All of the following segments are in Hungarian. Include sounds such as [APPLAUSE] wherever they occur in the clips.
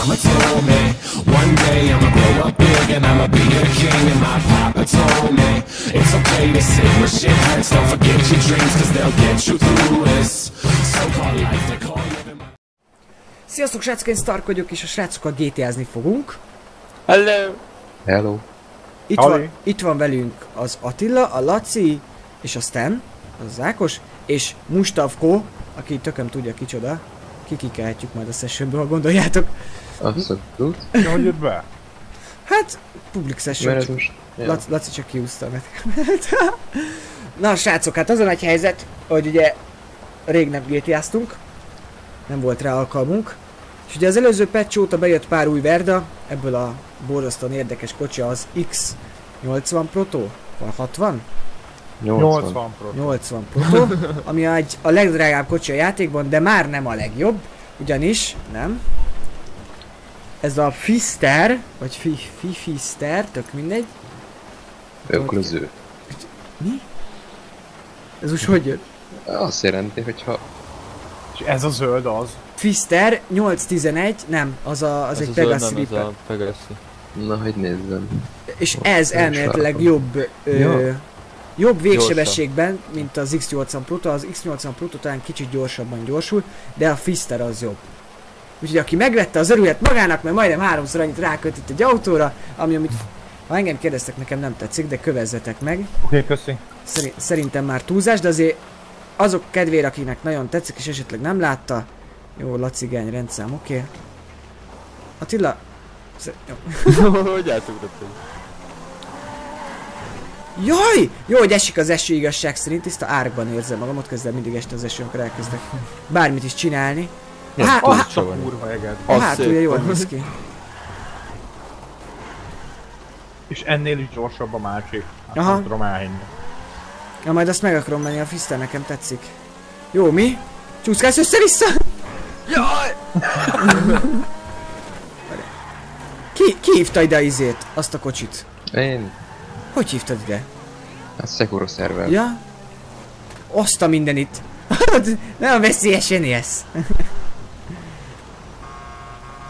mama told me One day I'ma grow up big and I'ma be a king And my papa told me It's okay to sit where shit hurts Don't forget your dreams cause they'll get you through this So-called life they call living Sziasztok srácok, én Stark vagyok, és a srácokkal GTA-zni fogunk. Hello! Hello. Itt van, itt van velünk az Attila, a Laci, és a Stan, az az Ákos, és Mustavko, aki tököm tudja kicsoda. Kikikelhetjük majd a sessionből, ha gondoljátok. Abszolút. Ja, hogy jött be? Hát, public session. Mert ez most... Ja. Laci, Laci csak kiúzta a. [LAUGHS] Na srácok, hát az a nagy helyzet, hogy ugye rég nem GTA-ztunk, nem volt rá alkalmunk, és ugye az előző patch óta bejött pár új Verda, ebből a borzasztóan érdekes kocsi az X80 Proto, vagy 60? 80. 80 pro. 80 Proto, ami egy, a legdrágább kocsi a játékban, de már nem a legjobb, ugyanis, nem? Ez a Fister, vagy Fi, Fi Fister, tök mindegy. Akkor az ő. Mi? Ez most hogy jön? Azt jelenti, hogyha És ez a zöld az. Fister 811, nem, az, a, az Ez egy a zöld Pegasus nem, ez Reaper. a Pegasus. Na, hogy nézzem. És ez Nem is elméletileg látom. jobb, ö, Ja. jobb végsebességben, mint az X80 Proto. Az X80 Proto talán kicsit gyorsabban gyorsul, de a Fister az jobb. Úgyhogy aki megvette, az örülhet magának, mert majdnem háromszor annyit rákötít egy autóra, ami amit ha engem kérdeztek, nekem nem tetszik, de kövezzetek meg. Oké, okay, köszi. Szeri- szerintem már túlzás, de azért azok kedvére, akinek nagyon tetszik, és esetleg nem látta, jó, lacigány rendszám, oké. Okay. Attila, [LAUGHS] hogy átugrottam? Jaj! Jó, hogy esik az eső igazság szerint, tiszta árkban érzem magam, ott kezdem mindig este az eső, amikor elkezdek bármit is csinálni. Ja, Hát, az hát- se van. Kurva eged. A hátulja jól néz ki. És ennél is gyorsabb a másik. Hát Aha. Nem tudom elhinni. Ja, majd azt meg akarom menni, a Fister nekem tetszik. Jó, mi? Csúszkálsz össze-vissza? Jaj! [LAUGHS] Ki, ki hívta ide izét, azt a kocsit? Én... Hogy hívtad ide? Hát Sekuro szerver. Ja? Azt a mindenit. [LAUGHS] Nem veszélyesen élsz.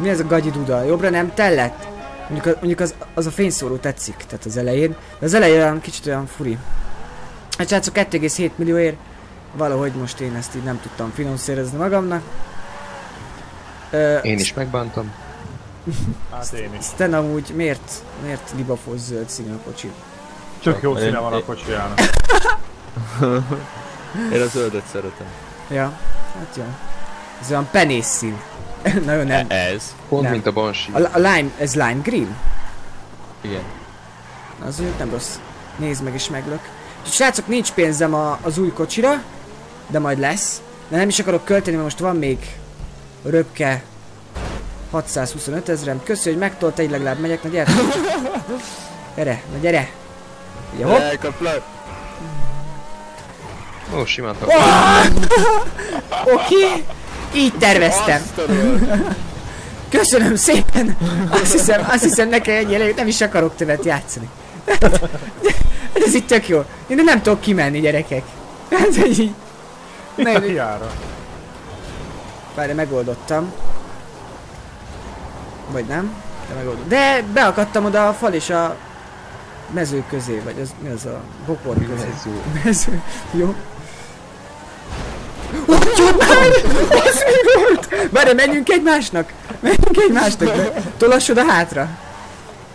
Mi ez a gagyi duda? Jobbra nem tellett? Mondjuk, a, mondjuk az, az a fényszóró tetszik, tehát az elején. De az elején olyan kicsit olyan furi. Hát srácok 2,7 millióért valahogy most én ezt így nem tudtam finanszírozni magamnak. Ö, Én is megbántam. [LAUGHS] Hát én is. Amúgy miért, miért libafos zöld színű a kocsi? Csak jó színe van a kocsijának. [LAUGHS] Én a zöldet szeretem. Ja, hát jó. Ez olyan penész szín. [LAUGHS] Nagyon nem. E- ez? Pont Nem. mint a Banshee. A, a lime, ez lime green? Igen. Az úgy nem rossz. Nézd meg és meglök. És srácok, nincs pénzem a, az új kocsira, de majd lesz. De nem is akarok költeni, mert most van még röpke 625 ezerem. Köszi, hogy megtolt, egy legalább megyek, na gyere. [LAUGHS] Gyere, na gyere. Ugye, hopp. Elkaplak! Ó, simán [LAUGHS] Oké. Okay. Így terveztem. Köszönöm szépen! Azt hiszem, azt hiszem nekem ennyi elég, nem is akarok többet játszani. Hát ez itt tök jó. Én nem tudok kimenni, gyerekek. Hát, hogy így... Nem, Hiára. várj, megoldottam. Vagy nem? De megoldottam. De beakadtam oda a fal és a mező közé, vagy az, mi az a bokor közé. Mező. Mező. Jó. Úgy már! Az mi volt? Várj, menjünk egymásnak! Menjünk egymásnak! De tolassod a hátra!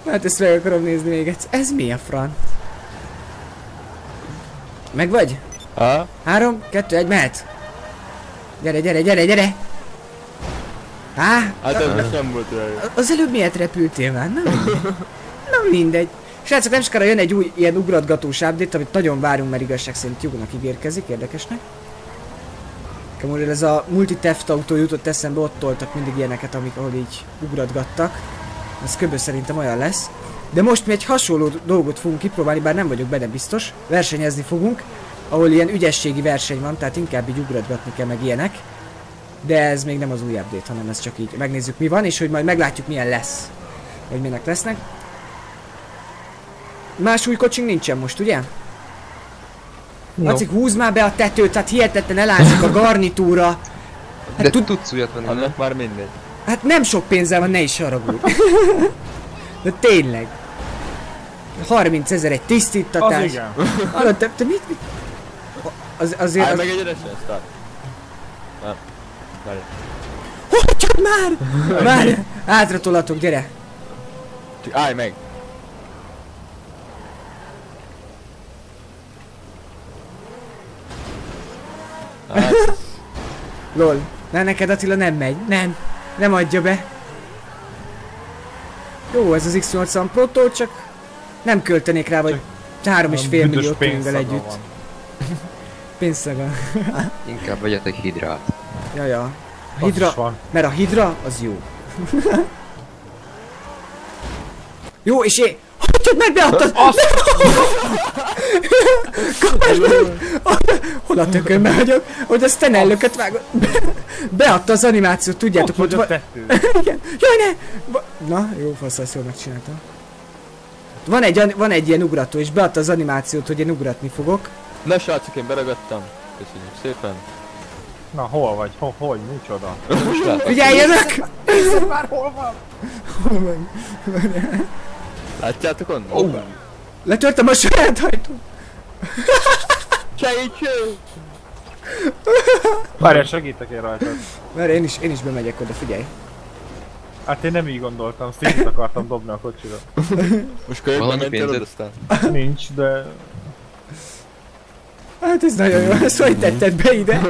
Hát ezt meg akarom nézni még egyszer. Ez mi a fran? Meg vagy? Ha? Három, kettő, egy, mehet! Gyere, gyere, gyere, gyere! Á, Hát ez nem volt az előbb miért repültél már? Nem mindegy. Nem mindegy. Srácok, nem sokára jön egy új ilyen ugratgatós update, amit nagyon várunk, mert igazság szerint Jugónak ígérkezik, érdekesnek. Kamúr ez a multi theft autó jutott eszembe, ott toltak mindig ilyeneket, amik ahol így ugratgattak. Ez köbö szerintem olyan lesz. De most mi egy hasonló dolgot fogunk kipróbálni, bár nem vagyok benne biztos. Versenyezni fogunk, ahol ilyen ügyességi verseny van, tehát inkább így ugratgatni kell meg ilyenek. De ez még nem az új update, hanem ez csak így megnézzük mi van, és hogy majd meglátjuk milyen lesz. Vagy minek lesznek. Más új kocsink nincsen most, ugye? No. Laci, húzd már be a tetőt, tehát hihetetlen elázik a garnitúra. De Hát tud- tudsz újat venni? Annak már mindegy. Hát nem sok pénzzel van, ne is haragudj. [LAUGHS] De tényleg. 30 ezer egy Az tisztítatás. igen. [LAUGHS] Hallod, te, te mit, mit? Az, azért Állj az... meg egyenesen, start. Nem. Várj. Hagyjad már! [LAUGHS] Már! Hátra tolatok, gyere! Állj meg! Lol. Na neked Attila nem megy. Nem. Nem adja be. Jó, ez az X80 Proto, csak nem költenék rá, vagy 3,5 Büdös milliót pénzzel együtt. van. [LAUGHS] Pénzszaga. [LAUGHS] Inkább vegyetek hidrát. Ja, ja. A hidra, mert a hidra az jó. [LAUGHS] jó, és én... Hagyjad meg, beadtad! Kapás meg! Hol a tökönbe vagyok? Hogy a Stenellöket vágod. Be, beadta az animációt, tudjátok, Ott hogy... tető. [LAUGHS] Igen. Jaj, ne! Na, jó, fasz, ezt jól megcsináltam. Van egy, an- van egy ilyen ugrató, és beadta az animációt, hogy én ugratni fogok. Na srácok, én beragadtam. Köszönjük szépen. Na, hol vagy? Ho, hogy? Micsoda? Figyeljenek! Már hol van? Látjátok onnan? Ó, Letörtem a saját ajtót. Segítség! Várjál, segítek én rajtad. Mert én is, én is bemegyek oda, figyelj. Hát én nem így gondoltam, stintet akartam dobni a kocsira. Most kölyökbe Valami mentél oda aztán? Nincs, de... Hát ez nagyon jó, ezt hogy tetted be ide?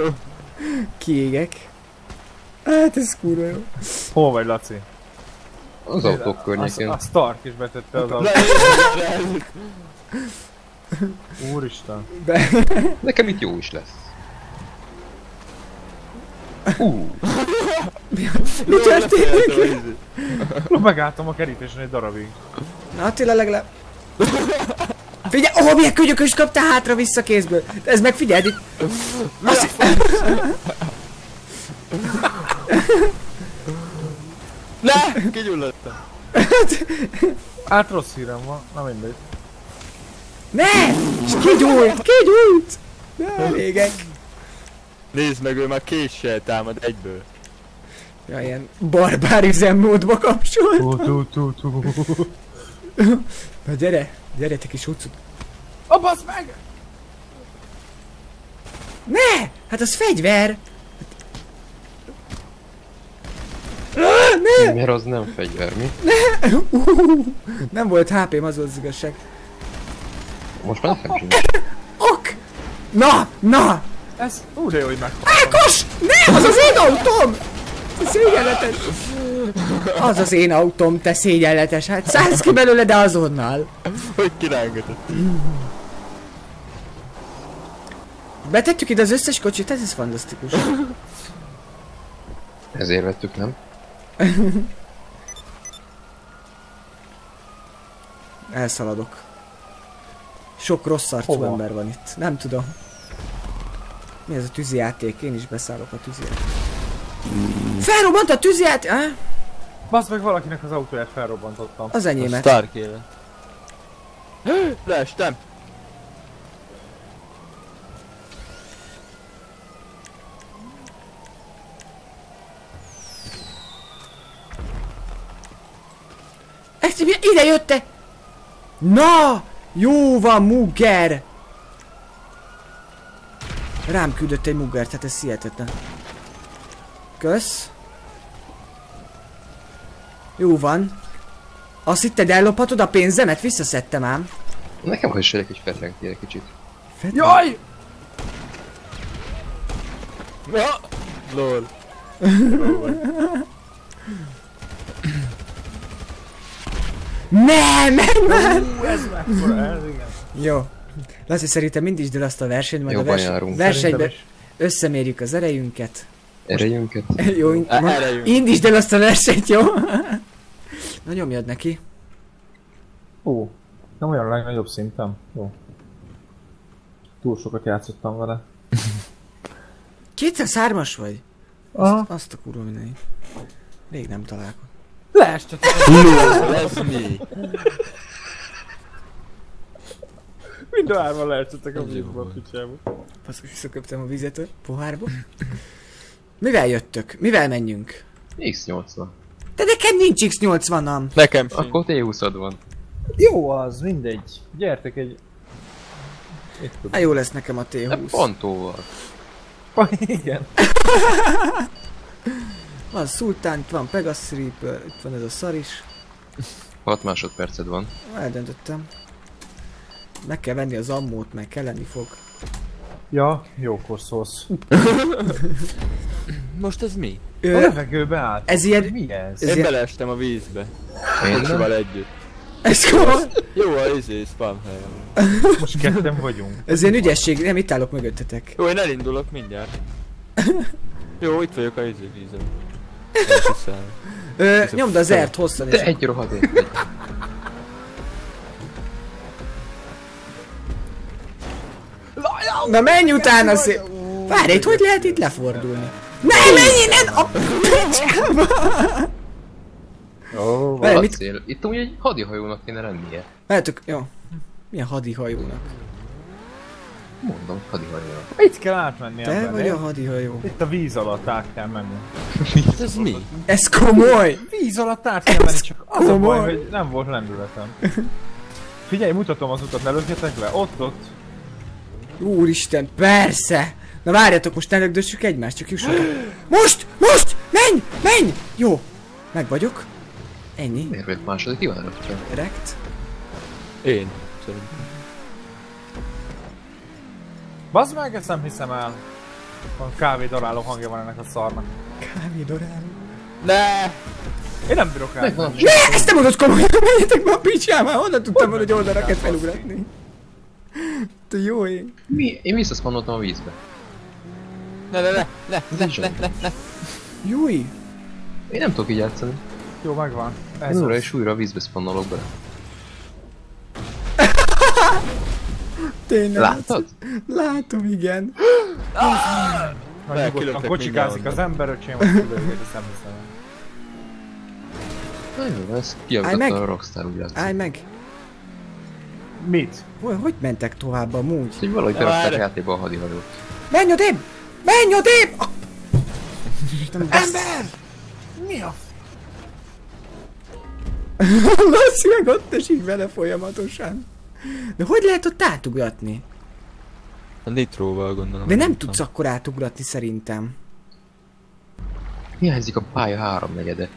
Kiégek. Hát ez kurva jó. Hol vagy, Laci? Az autók A, környékén. a Stark is betette az [LAUGHS] autót. Úristen. Be. Nekem itt jó is lesz. Ú, Mi történik? a. Megálltam a kerítésen egy darabig. Na Attila legalább... Figyelj, oh, milyen könyököst kaptál hátra vissza kézből. Ez meg figyeld itt. Azt... [LAUGHS] Ne! Kigyulladtam. Hát rossz hírem van, na mindegy. Ne! És kigyújt, kigyújt! Ne, végek. Nézd meg, ő már késsel támad egyből. Ja, ilyen barbár üzemmódba kapcsolt. Tú, tú, tú, tú. Na gyere, gyere te kis hucut. A basz meg! Ne! Hát az fegyver! Ah, ne! mert az nem fegyver, mi? Uh, nem volt HP-m, az volt az igazság. Most már nekem sincs. Ok! Na! Na! Ez... Ú, de jó, hogy meghaltam. Ákos! Ne! Az az én autóm! Szégyenletes! Az az én autóm, te szégyenletes. Hát szállsz ki belőle, de azonnal. Hogy kirángatott. Betettük ide az összes kocsit, ez, ez fantasztikus. Ezért vettük, nem? [LAUGHS] Elszaladok. Sok rossz arcú Hova? ember van itt. Nem tudom. Mi ez a tűzijáték? Én is beszállok a tűzijáték. Felrobbant a tűzijáték! Ah, Basz meg valakinek az autóját felrobbantottam. az A enyémet. Stark éle. [GASPS] Leestem. Ezt ide jötte! Na! Jó van, Mugger! Rám küldött egy Muggert, hát ez hihetetlen. Kösz. Jó van. Azt hitted ellophatod a pénzemet? Visszaszedtem ám. Nekem hogy serek egy fetrengt egy kicsit. Jaj! Ja! Lol. [LAUGHS] Ne, menj már! Ez mekkora, ez igen. Jó. Laci, szerintem mindig el azt a versenyt, majd Jobban a vers- járunk. versenyben is. összemérjük az erejünket. Erejünket. [LAUGHS] Jó, in- ma- erejünk. indítsd el azt a versenyt, jó? Na nyomjad neki. Ó, nem olyan a legnagyobb szintem. Jó. Túl sokat játszottam vele. 203-as vagy? Aha. Azt a kurva mindenit. Rég nem Leestetek. Lol, ez mi? Mind a hárman leestetek a vízbe a picsába. Basszus, visszaköptem a vizet a pohárba. Mivel jöttök? Mivel menjünk? X80. De nekem nincs X80-am. Nekem sincs. Akkor T20-ad van. Jó az, mindegy. Gyertek egy... Hát jó lesz nekem a De T20. pontóval. Igen. Van Sultán, itt van Pegasus Reaper, itt van ez a szar is. 6 másodperced van. Eldöntöttem. Meg kell venni az ammót, meg kelleni fog. Ja, jókor szólsz. [LAUGHS] Most ez mi? A Ö, levegőbe állt. ez ilyen... Mi ez? Ez Én ilyen... beleestem a vízbe. Én Kocsival együtt. Ez komoly. Jó a izé, spam helyem. [LAUGHS] Most ketten vagyunk. Ez ilyen ügyesség, nem itt állok mögöttetek. Jó, én elindulok mindjárt. [LAUGHS] Jó, itt vagyok a izé vízem. Ö, nyomd az ert hosszan De és... egy rohadék. Na menj utána szép... Várj, itt hogy lehet itt lefordulni? Ne, menj innen! A picsába! Ó, Várj, mit... Itt úgy egy hadihajónak kéne lennie. Várjátok, jó. Milyen hadihajónak? Mondom, hadihajónak. Itt kell átmenni Te ebben, vagy a nem? hadihajó. Itt a víz alatt át kell menni. Ez mi? Ez komoly! Víz alatt át kell menni, csak az a baj, hogy nem volt lendületem. Figyelj, mutatom az utat, ne lökjetek le. Ott, ott. Úristen, persze! Na várjatok, most ne lögdössük egymást, csak jussatok. [GASPS] Most! Most! Menj! Menj! Jó. Meg vagyok. Ennyi. Miért vagyok második? Kívánok csak. Direkt. Én. Szerintem. Bazd meg, ezt nem hiszem el. Van kávé daráló hangja van ennek a szarnak. Kávédoráló. Ne! Én nem bírok átmenni. Ne! Ezt nem mondod komolyan, menjetek be a picsába! Honnan tudtam volna, hogy oldalra kell felugratni? Te jó ég. Mi? Én visszaszpannoltam a vízbe. Ne, ne, ne, ne, ne, ne, ne, ne. Júj! Én nem tudok így játszani. Jó, megvan. Én Ez újra az. és újra a vízbe szpannolok bele. [LAUGHS] Tényleg. Láttad? Látom, igen. Nagy Be, nyugodtan kilöktek kocsikázik az ember, öcsém, ezt nem hiszem el. Na jó, ez kiavgatta meg! a Rockstar úgy látszik. Állj meg! Mit? Hogy, hogy mentek tovább amúgy? Hogy valahogy berakták játékba a hadihajót. Menj odébb! Menj odébb! Ember! Mi a Lasszi [LAUGHS] meg ott esik vele folyamatosan. De hogy lehet ott átugratni? A nitróval gondolom. De nem tudsz akkor átugratni szerintem. Hiányzik a pálya háromnegyede.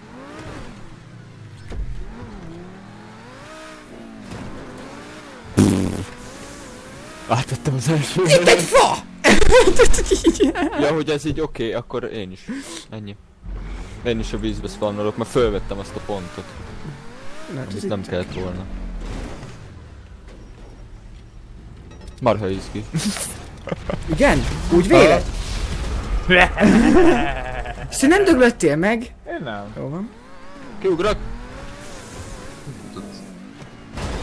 Átvettem az első. Egy fa! [LAUGHS] Ja, hogy ez így oké, okay, akkor én is. Ennyi. Én is a vízbe szpannolok, mert fölvettem azt a pontot, Na, hát ez amit nem itt- kellett volna. Marha izgi. Igen? Úgy véled? És te nem döglöttél meg? Én nem. Jó van. Kiugrok!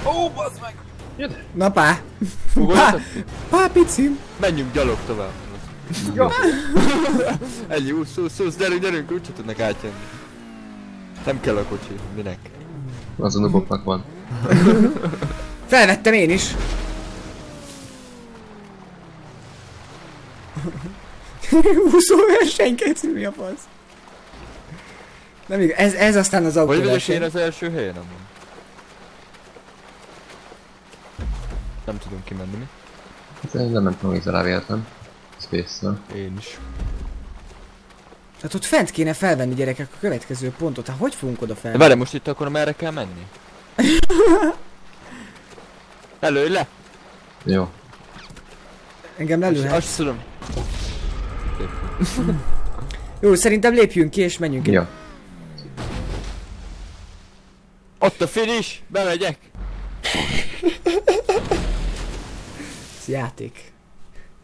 Ó, bazd meg! Na pá! Pá, picim! Menjünk gyalog tovább. Jó. Ennyi, úsz, úsz, úsz, gyerünk, gyerünk, úgyse tudnak átjönni. Nem kell a kocsi, minek? Az a nuboknak van. Felvettem én is. Úszó versenykedsz, mi a fasz? Nem igaz, ez, ez aztán az Vagy vagyok autóverseny. én az első helyen amúgy? Nem tudom kimenni mi. Hát én nem mentem még alá véletlen. Space-nel. Én is. Hát ott fent kéne felvenni gyerekek a következő pontot. Hát hogy fogunk oda felvenni? várj, most itt akkor merre kell menni? [LAUGHS] Előj le! Jó. Engem Azt, lelőhet. azt tudom. [LAUGHS] Jó, szerintem lépjünk ki és menjünk. Ja. Ott a finish! Bemegyek! [LAUGHS] Ez játék.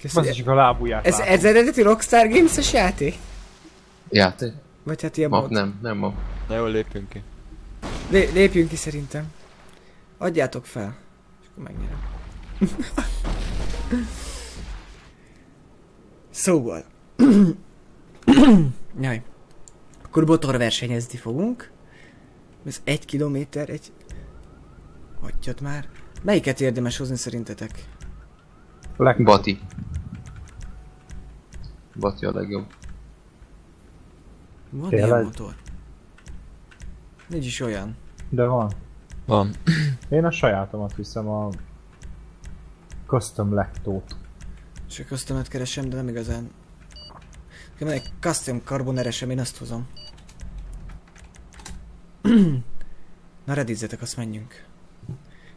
Köszönjük. csak a lábujját Ez, látom. ez eredeti Rockstar Games-es játék? Játék? Vagy hát ilyen Ma, mod? nem, nem ma. Na jól lépjünk ki. Lé- lépjünk ki szerintem. Adjátok fel. És akkor megnyerem. [LAUGHS] szóval. [COUGHS] Jaj. Akkor botor versenyezni fogunk. Ez egy kilométer, egy... Hagyjad már. Melyiket érdemes hozni szerintetek? Leg... Bati. Bati a legjobb. Van Tényleg? ilyen motor? Nincs is olyan. De van. Van. [COUGHS] Én a sajátomat viszem a Custom Lectót. És a custom keresem, de nem igazán. Nekem van egy custom carboneresem, én azt hozom. [CLEARS THROAT] Na redizzetek, azt menjünk.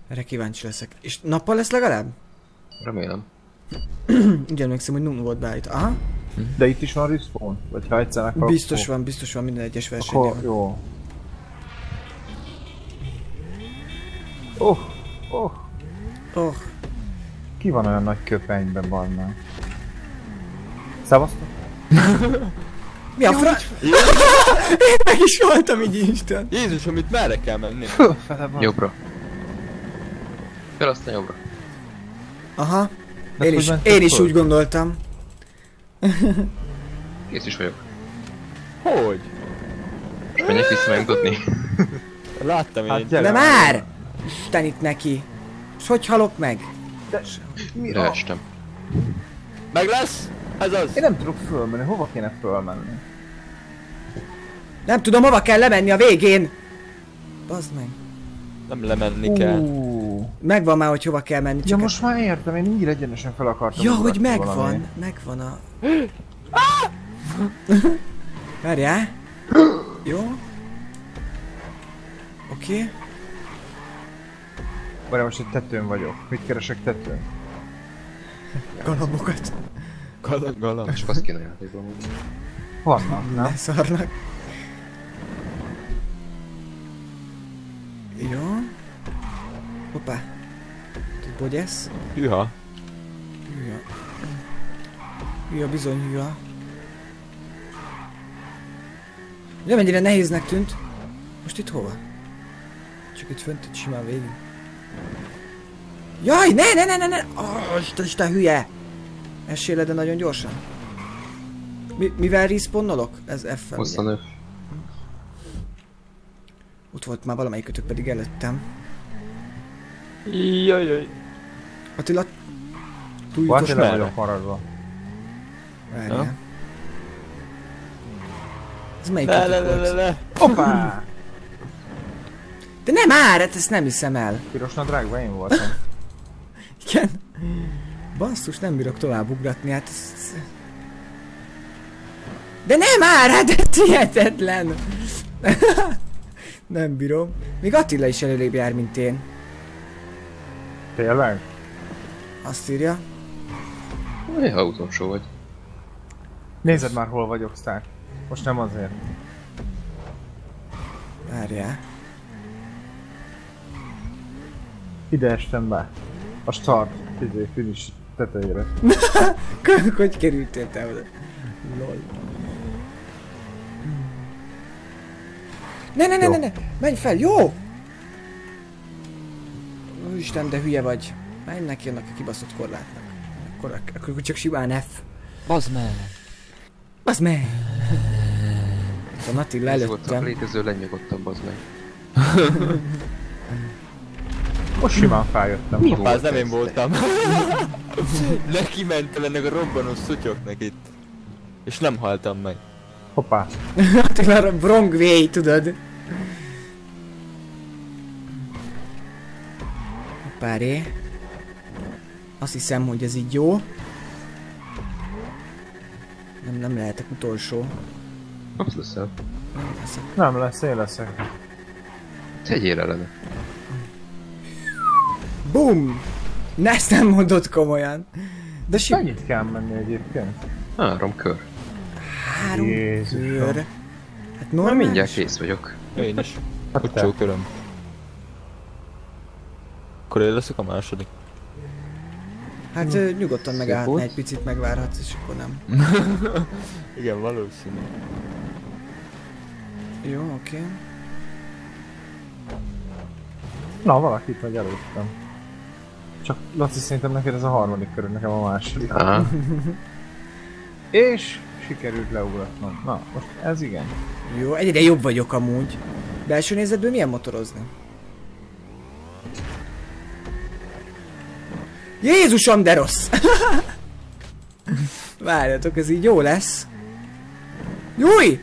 Erre kíváncsi leszek. És nappal lesz legalább? Remélem. [CLEARS THROAT] Úgy emlékszem, hogy Nun volt beállít. Aha, De itt is van respawn? Vagy ha egyszer meghalok, biztos van, biztos van minden egyes versenynél. Akkor jó. Oh, oh, Oh, ki van olyan nagy köpenyben bannál? Szevasztok? Mi a fra... Én meg is voltam így Isten. Jézus, amit merre kell menni? Fölfele van. Jobbra. Fel aztán jobbra. Aha, De én hogy is, én is úgy gondoltam. Kész is vagyok. Hogy? Most menjek vissza megdobni. Láttam én. Hát De már! Isten itt neki. És hogy halok meg? Mire estem? Meg lesz? Ez az. Én nem tudok fölmenni, hova kéne fölmenni? Nem tudom, hova kell lemenni a végén. Bazd meg. Nem lemenni kell. Uh, Megvan már, hogy hova kell menni. ja most már értem, én így egyenesen fel akartam ja hogy megvan. valami. Megvan a... Várjál. Jó. Oké. Okay. Várj, most egy tetőn vagyok. Mit keresek tetőn? Galabokat. Galamb, galamb. Csak azt kéne játékban mondani. Vannak, nem? Leszarnak. Jó. Hoppá. Itt bogyesz. Hűha. Hülya. Hülya, bizony hülya. Ugye mennyire nehéznek tűnt? Most itt hova? Csak itt fönt, itt simán végig. Jaj, ne, ne, ne, ne, ne! Oh, Isten, Isten, hülye! Essél le, de nagyon gyorsan. Mi, mivel respawnolok? Ez F-fel. ugye? Hosszan ő. Ott volt már valamelyikötök pedig előttem. Jaj, jaj. Attila... Túl Vagy most le merre? vagyok maradva. Várjál. Ez melyik Le, le, le, le, le. Hoppá! De nem már, hát ezt nem hiszem el. Piros nadrágban én voltam. Basszus, nem bírok tovább ugratni, hát ez... De nem már, hát ez hihetetlen. nem bírom. Még Attila is előrébb jár, mint én. Tényleg? Azt írja. Néha utolsó vagy. Nézed már hol vagyok, Stark. Most nem azért. Várjál. Ide estem be. A start, izé, finish tetejére. [LAUGHS] Hogy kerültél te oda? Lol. Ne, ne, ne, ne, ne! Menj fel, jó! Isten, de hülye vagy. Menj neki annak a kibaszott korlátnak. Akkor, akkor csak simán F. Bazd meg. Az meg! A Attila Ez volt a létező lenyugodtabb az meg. [LAUGHS] Most simán feljöttem. Mi volt nem én voltam. [LAUGHS] Neki mentem ennek a robbanó szutyoknak itt. És nem haltam meg. Hoppá. [LAUGHS] Attila a wrong way, tudod? Hoppáré. Azt hiszem, hogy ez így jó. Nem, nem lehetek utolsó. Az leszel. Nem leszek. Nem lesz, én leszek. Tegyél ellene. Boom! Ne, ezt nem mondod komolyan. De sim... Mennyit kell menni egyébként? Három kör. Három Jézusom. kör. Hát normális. mindjárt kész vagyok. Én is. Hát. Kucsó köröm. Akkor én leszek a második. Hát ö, nyugodtan volt. egy picit, megvárhatsz, és akkor nem. [LAUGHS] Igen, valószínű. Jó, oké. Okay. Na, valaki itt vagy előttem. Csak Laci, szerintem neked ez a harmadik körül, nekem a második. [LAUGHS] És sikerült leugratnom. Na, most ez igen. Jó, egyre jobb vagyok amúgy. De első nézetből milyen motorozni? Jézusom, de rossz! [LAUGHS] Várjatok, ez így jó lesz. Júj!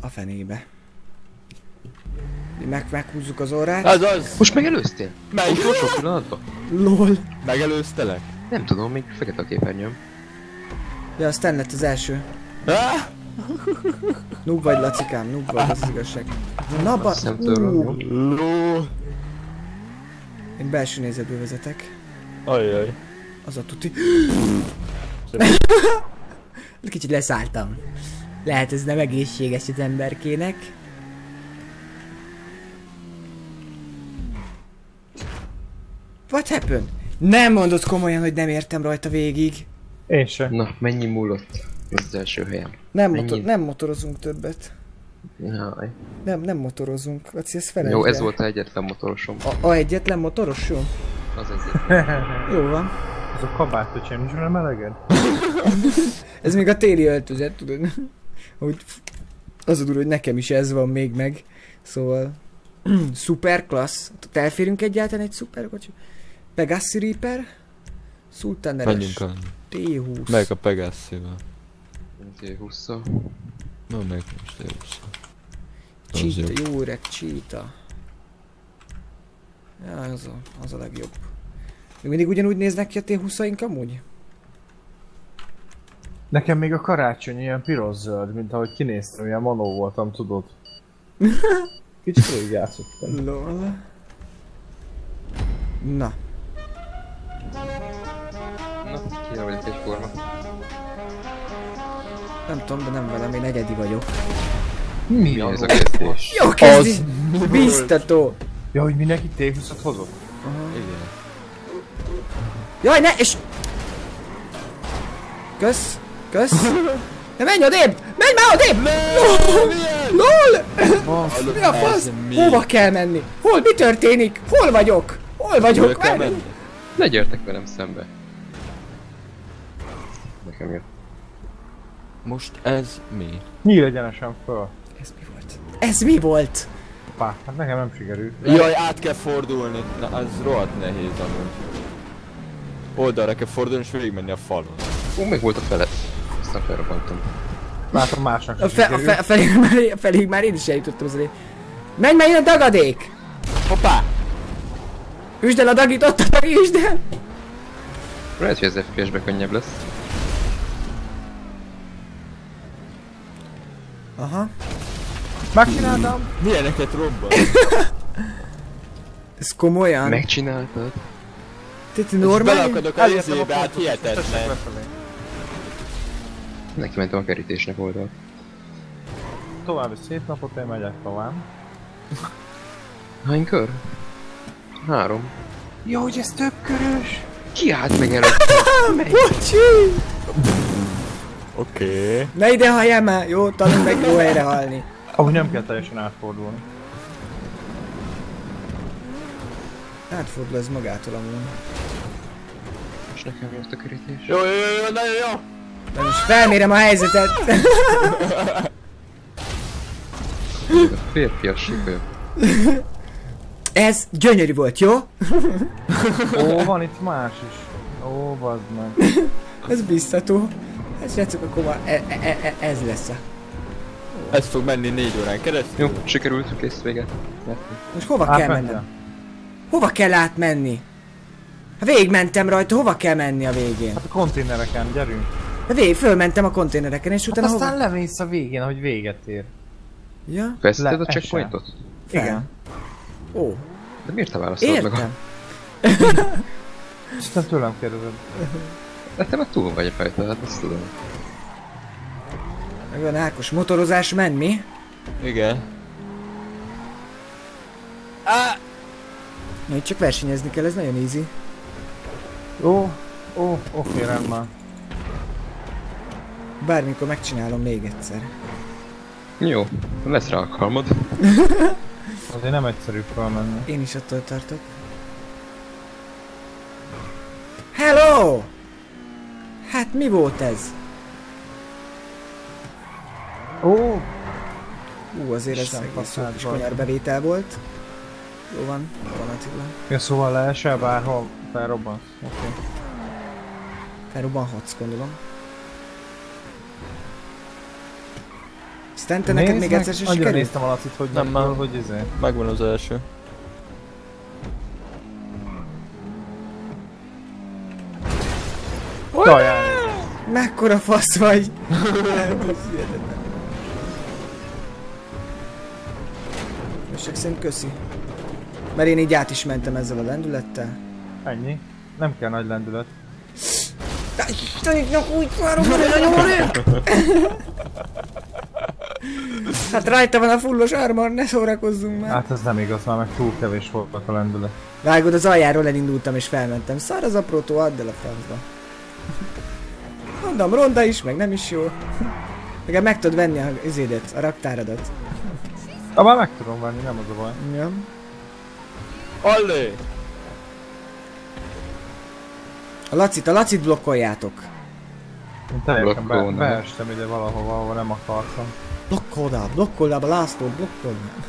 A fenébe. Mi Meg, meghúzzuk az orrát. Az az! Most megelőztél? Melyik? Utolsó pillanatban? LOL. Megelőztelek? Nem tudom, még fekete a képernyőm. Ja, aztán lett az első. Ah! Noob vagy, Lacikám, noob vagy, az az igazság. Na, ba... Ló! Én belső nézetből vezetek. Ajjaj. Az a tuti. [LAUGHS] Kicsit leszálltam. Lehet ez nem egészséges az emberkének. What happened? Nem mondod komolyan, hogy nem értem rajta végig. Én sem. Na, mennyi múlott? Az első helyen. Nem, Mennyi? motor, nem motorozunk többet. Jaj. Nem, nem motorozunk. Laci, ez felejtsd Jó, ez volt a egyetlen motorosom. A, a egyetlen motoros, jó? Az egyetlen. [LAUGHS] Jó van. Ez a kabát, öcsém, nincs vele meleged? [LAUGHS] Ez még a téli öltözet, tudod? Hogy az a durva, hogy nekem is ez van még meg. Szóval... [CLEARS THROAT] Super klassz. Elférünk egyáltalán egy szuper kocsi? Pegassi Reaper? Sultan Menjünk a... T20. Meg a Pegassival. T20-szal. Na meg most T20. Az Cheetah, jobb. jó öreg Cheetah. Ja, az a, az a legjobb. Még mindig ugyanúgy néznek ki a T20-aink amúgy? Nekem még a karácsony ilyen piros-zöld, mint ahogy kinéztem, ilyen manó voltam, tudod. [LAUGHS] Kicsit rég játszottam. Lol. Na, Na, kire vagyok egyforma. nem tudom, de nem velem, én egyedi vagyok. Mi ez a kezdés? Jó kezdi! Biztató! Ja, hogy mindenki T20-at hozott? Igen. Jaj, ne, és... Kösz, kösz. De menj odébb! Menj már odébb! LOL! Mi a fasz? mi? Hova kell menni? Hol? Mi történik? Hol vagyok? Hol Hol vagyok? kell Menj! menni? Ne gyertek velem szembe. Nekem jött. Most ez mi? Nyíl egyenesen föl. Ez mi volt? Ez mi volt? Pá, hát nekem nem sikerült. Jaj, át kell fordulni. Na, az rohadt nehéz amúgy. Oldalra kell fordulni és végigmenni a falon. Ó, meg volt a felett. Aztán felrobbantam. Látom másnak A, sem fe, a, fe, a felé, a feléig már én is eljutottam az elé. Menj már innen dagadék! Hoppá! Üsd el a dagit, ott a dagi, üsd el! Lehet, hogy az FPS-be könnyebb lesz. Aha. Megcsináltam! Milyeneket robban? [LAUGHS] Ez komolyan? Megcsináltad? Tehát normális? Beleakadok a izébe, hát hihetetlen. Neki mentem a kerítésnek oldalt. További szép napot, én megyek tovább. Hány kör? Három. Jó, hogy ez több körös! Ki állt meg előtt? [LAUGHS] Bocsi! Oké. Ne ide halljál már! Jó, tanulj meg jó helyre halni. Ahogy nem kell teljesen átfordulni. Átfordul ez magától amúgy. És nekem jött a kerítés. Jó, jó, jó, jó, nagyon jó! De most felmérem a helyzetet. A férfias [LAUGHS] sikő. Ez gyönyörű volt, jó? Ó, van itt más is. Ó, bazd meg. [LAUGHS] Ez biztató. Hát srácok, akkor már e, e, e, ez lesz a... Ez fog menni négy órán keresztül. Jó, sikerült, kész vége. Most hova kell Átmentem. mennem? Hova kell átmenni? Ha végigmentem rajta, hova kell menni a végén? Hát a konténereken, gyerünk. De végig fölmentem a konténereken, és Hát utána aztán hova? lemész a végén, ahogy véget ér. Ja? Veszíted a checkpointot? Igen. Ó, De miért te válaszolod meg a... értem. Aztán tőlem kérdezed. De te már túl vagy rajta, hát azt tudom. Van Ákos, motorozás men, mi? Igen. Na, itt csak versenyezni kell, ez nagyon easy. Ó, ó, oké, rendben. Bármikor megcsinálom még egyszer. Jó, lesz rá alkalmad. [LAUGHS] Azért nem egyszerű felmenni. Én is attól tartok. Hello! Hát mi volt ez? Ó, Ú, azért ez Isten egész jó kis volt. Jó van, van Attila. ja, szóval leesel bárhol, felrobbansz. Oké. Felrobbanhatsz, gondolom. Aztán te neked még egyszer sem sikerült? néztem a Lacit, hogy Nem, nem, már. hogy izé. Megvan az első. Jajjá! Mekkora fasz vagy! Csak szerint köszi. Mert én így át is mentem ezzel a lendülettel. Ennyi. Nem kell nagy lendület. Isteniknak úgy várom, hogy nyomorék! [LAUGHS] Hát rajta van a fullos armor, ne szórakozzunk már. Hát ez nem igaz, már meg túl kevés volt a lendület. Vágod, az aljáról elindultam és felmentem. Szar az aprótó, add el a francba. Mondom, ronda is, meg nem is jó. Meg meg tudod venni a izédet, a raktáradat. Ah, már meg tudom venni, nem az a baj. Ja. Allé! A Lacit, a Lacit blokkoljátok. Én teljesen be, beestem ide valahova, ahol nem akartam. Blokkold el, blokkold el, a László, blokkold el.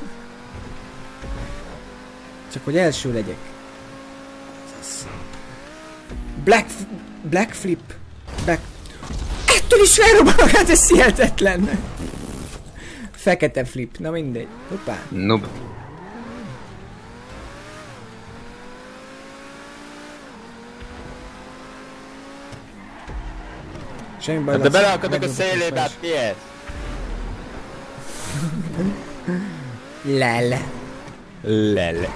Csak hogy első legyek. Black, f- black flip. Black... Ettől is felrobbanok, hát ez hihetetlen. Fekete flip, na mindegy. Hoppá. Noob. Semmi baj, De Laci, beleakadok a szélébe, most hát. Lele. Lele.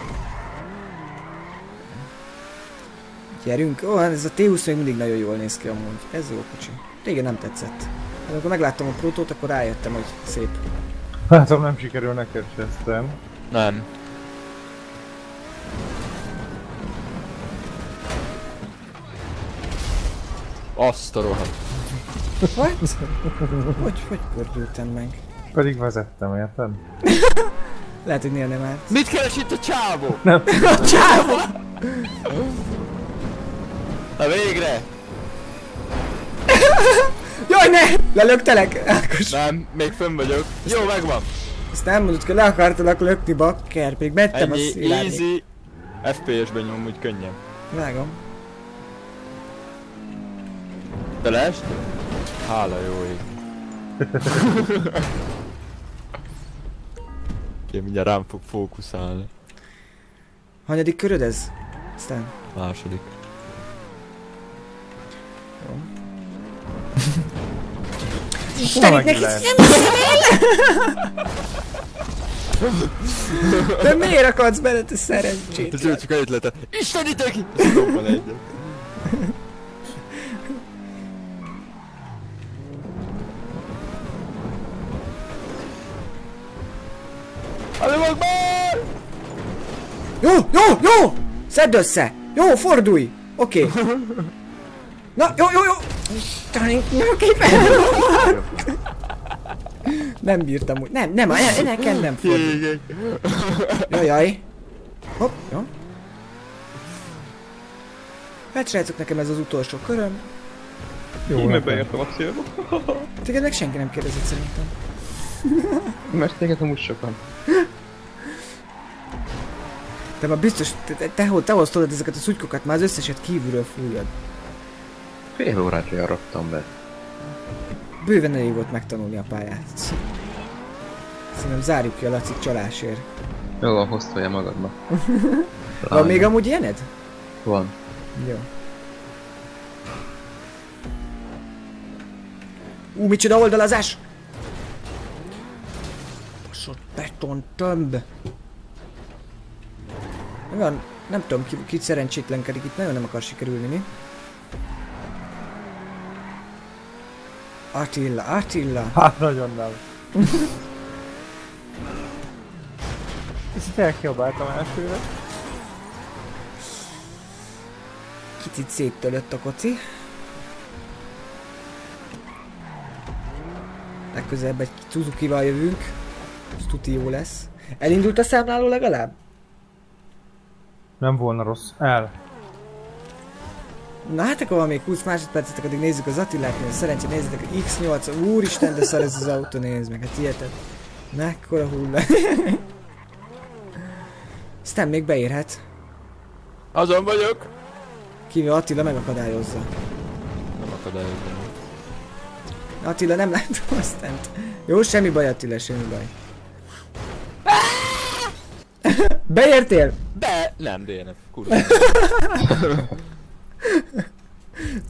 Gyerünk. Ó, hát ez a T20 még mindig nagyon jól néz ki amúgy. Ez jó kocsi. Régen nem tetszett. De amikor megláttam a protót, akkor rájöttem, hogy szép. Látom nem sikerül neked se nem? Nem. Azt a rohadt. What? hogy, hogy pördültem meg? Pedig vezettem, érted? [LAUGHS] Lehet, hogy néha nem. Mit keres itt a csávó? Csávó! Na végre! Jaj, ne! Lelöktelek! Ákos. Nem, még fönn vagyok. Jó, megvan. Ezt nem mondod, hogy le akartalak lökni, bakker. Még mettem a Ennyi, szilárd. easy. FPS-ben nyom úgy könnyen. Vágom. Te leest? Hála jó ég. [LAUGHS] Én mindjárt rám fog fókuszálni. Hanyadik köröd ez? Aztán. Második. [LAUGHS] Istenik, lehet. De miért akadsz bele, te szerencsét? Ez ő csak annyit lehetett. Istenítek ki! Mag már! Jó, jó, jó! Szedd össze! Jó, fordulj! Oké. Okay. [LAUGHS] Na, jó, jó, jó! Istenik, nem bírtam úgy. Nem, nem, ne, nekem nem fordul. Jajjaj. Hopp, jó. Hát srácok, nekem ez az utolsó köröm. Jó, nekem. beértem a célba. Téged meg senki nem kérdezett szerintem. Mert téged amúgy sokan. De már biztos, te, te, te, te hoztad ezeket a szutykokat, már az összeset kívülről fújod. Fél órát olyan raktam be. Bőven elég volt megtanulni a pályát. Szerintem zárjuk ki a Laci csalásért. Jó, van, hoztolja magadba. [LAUGHS] Van még amúgy ilyened? Van. Jó. Ú, micsoda oldalazás! Beton tömb. Van, nem tudom, ki, ki szerencsétlenkedik itt, nagyon nem akar sikerülni, mi? Attila, Attila. Hát nagyon nem. [LAUGHS] Ezt elkiabáltam elsőre. Kicsit széttölött a koci. Legközelebb egy Suzuki-val jövünk. Ez tuti jó lesz. Elindult a számláló legalább? Nem volna rossz. El. Na hát akkor van még 20 másodpercetek, addig nézzük az Attilát, mert szerencsé nézzétek a X8, úristen, de szar ez az autó, nézd meg, hát ilyetet. Mekkora hulla. [LAUGHS] Aztán még beérhet, Azon vagyok! kivéve Attila megakadályozza. Nem akadályozom. Attila, nem látom aztán. Jó, semmi baj Attila, semmi baj. Beértél? Be! Nem, DNF. Kurva. [LAUGHS]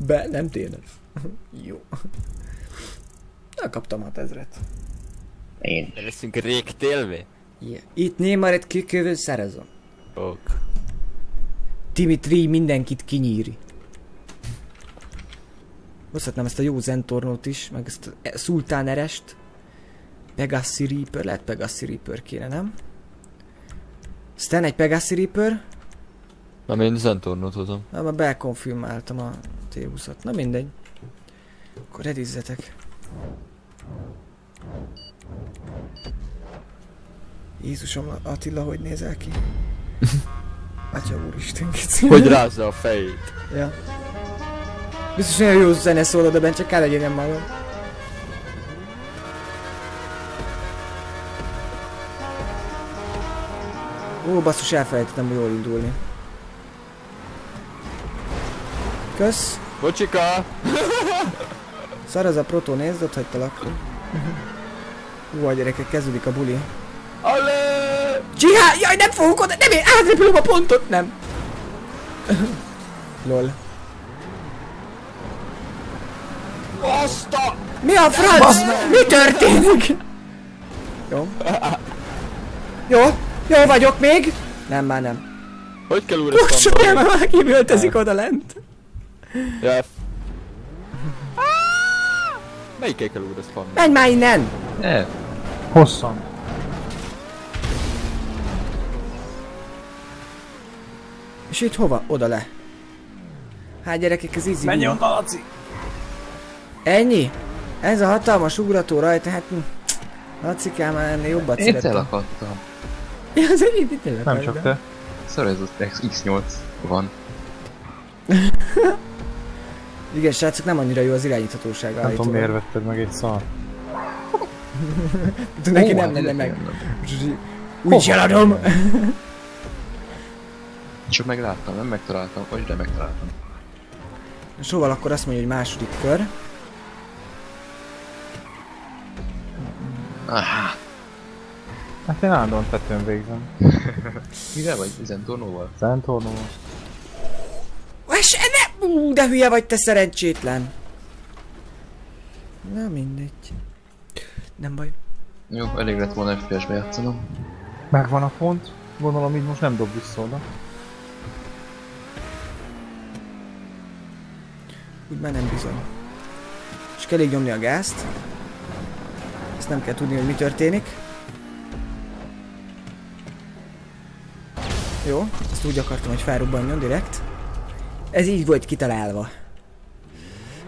Be, nem tényleg. Jó. Na, kaptam 6000-et. Én. Leszünk régtélve. Yeah. Itt némaret kikövő szerezom. Ok. Dimitri mindenkit kinyíri. Hozhatnám ezt a jó zentornót is, meg ezt a Sultán Erest. Pegassi Reaper, lehet Pegassi Reaper kéne, nem? Aztán egy Pegassi Reaper, Na, én zentornót hozom. Na, már bekonfirmáltam a T20-at. Na mindegy. Akkor edizzetek. Jézusom, Attila, hogy nézel ki? [LAUGHS] Atya úristen, kicsi. Hogy rázza a fejét. Ja. Biztos nagyon jó zene szól oda bent, csak kell legyen magam. Ó, basszus, elfelejtettem jól indulni. Kösz. Bocsika! Szar az a protó, nézd, ott hagytalak. Hú, a gyerekek, kezdődik a buli. Allé! Csihá! Jaj, nem fogok oda! Nem én! Átrepülöm a pontot! Nem! Lol. Azt a... Mi a franc? Mi történik? Jó. Jó. Jó vagyok még. Nem, már nem. Hogy kell újra spamolni? mert valaki üvöltözik oda lent. Ja. f- Melyikkel kell újra spamolni? Menj már innen! E, Hosszan. És itt hova? Oda le. Hát gyerekek, ez easy. Menj oda, Laci! Ennyi? Ez a hatalmas ugrató rajta, hát... hm, Lacikám, már ennél jobbat én szeretem. elakadtam. Ja, az itt tényleg Nem csak de- te. Szóval ez az X8 van. Igen, srácok, nem annyira jó az irányíthatósága. Nem tudom miért vetted meg egy szar. De neki nem hát lenne ide meg. Úgy eladom! Csak megláttam, nem megtaláltam, vagy de megtaláltam. Szóval akkor azt mondja, hogy második kör. Ah, Hát én állandóan tetőn végzem. [LAUGHS] mivel vagy? Ezen tornóval? Zentornóval. És ne! Ú, de hülye vagy te szerencsétlen! Na mindegy. Nem baj. Jó, elég lett volna FPS-be játszanom. Megvan a pont. Gondolom így most nem dob vissza oda. Úgy már nem bizony. És kell így nyomni a gázt. Ezt nem kell tudni, hogy mi történik. Jó, ezt úgy akartam, hogy felrobbanjon direkt. Ez így volt kitalálva.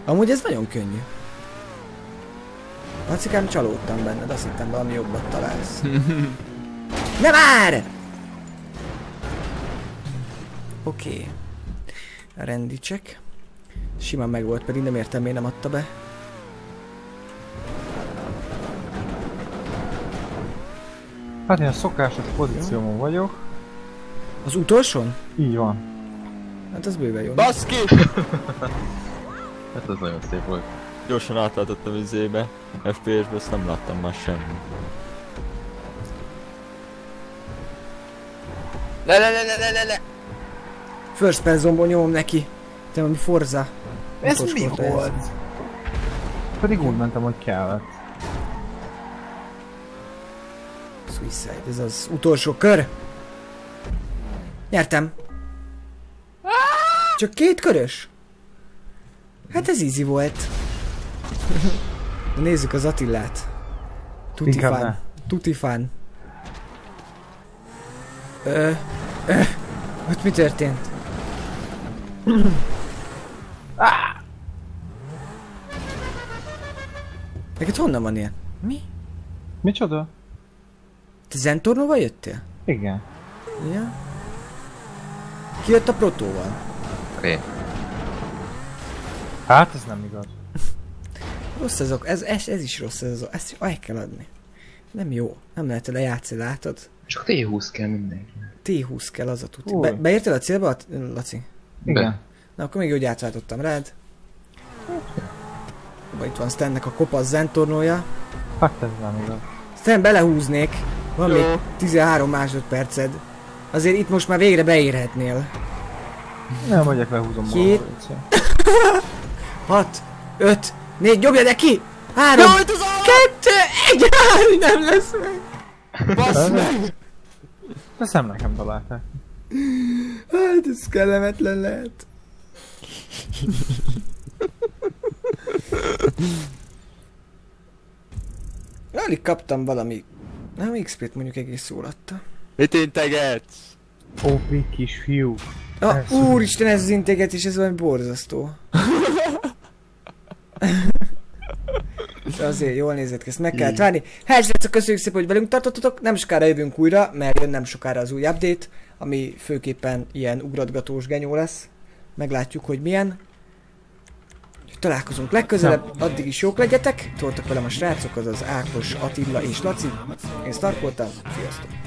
Amúgy ez nagyon könnyű. Lacikám, csalódtam benned, azt hittem valami jobbat találsz. [LAUGHS] Nem már! Oké. Okay. Rendi check. Simán meg volt, pedig nem értem, miért nem adta be. Hát én a szokásos pozíciómon vagyok. Az utolsón? Így van. Hát az bőven jó. Baszki! [LAUGHS] Hát az nagyon szép volt. Gyorsan átlátottam izébe. FPS-be, azt nem láttam már semmi. Le, le, le, le, le, le, le. First person nyomom neki. Te valami Forza. Ez mi volt ez. Pedig úgy mentem, hogy kellett. Suicide, ez az utolsó kör. Nyertem. Csak két körös? Hát ez easy volt. Nézzük az Attillát. Tuti Inkább fan. ne. Tuti fan. Ö, ö, ott mi történt? Neked honnan van ilyen? Mi? Micsoda? Te zentornóval jöttél? Igen. Ja. Ki jött a protóval? Oké. Hát ez nem igaz. Rossz ez, ez, ez, ez is rossz, ez, ezt el kell adni. Nem jó, nem lehet vele játszani, látod? Csak T20 kell mindenki. T20 kell az a tuti. Új. Be, beértél a célba, At- Laci? Igen. Na akkor még úgy átváltottam rád. Itt van Stannek a kopasz zentornója. Hát ez nem igaz. Stan belehúznék. Van Jó. még 13 másodperced. Azért itt most már végre beérhetnél. Nem megyek, lehúzom Hét. magam. 6, 5, 4, nyomja neki! 3, 2, 1, nem lesz meg! Bassz meg! De nem nekem találták. Hát ez kellemetlen lehet. Alig kaptam valami... Nem XP-t mondjuk egész jól adta. Mit integetsz? Ó, kis fiú. Ah, Ez- úristen, ez az integetés, ez valami borzasztó. De azért jól nézett ki, ezt meg kellett várni. Hát srácok, köszönjük szépen, hogy velünk tartottatok. Nem sokára jövünk újra, mert jön nem sokára az új update, ami főképpen ilyen ugratgatós genyó lesz. Meglátjuk, hogy milyen. Találkozunk legközelebb, addig is jók legyetek. Toltak velem a srácok, azaz Ákos, Attila és Laci. Én Stark voltam, sziasztok!